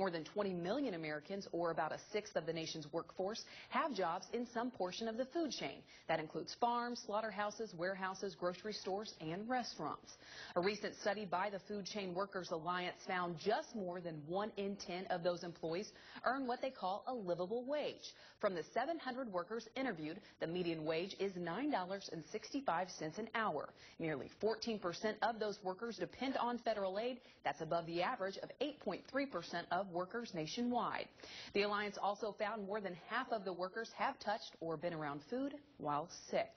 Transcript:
More than 20 million Americans, or about a sixth of the nation's workforce, have jobs in some portion of the food chain. That includes farms, slaughterhouses, warehouses, grocery stores, and restaurants. A recent study by the Food Chain Workers Alliance found just more than one in 10 of those employees earn what they call a livable wage. From the 700 workers interviewed, the median wage is $9.65 an hour. Nearly 14% of those workers depend on federal aid. That's above the average of 8.3% of workers nationwide. The alliance also found more than half of the workers have touched or been around food while sick.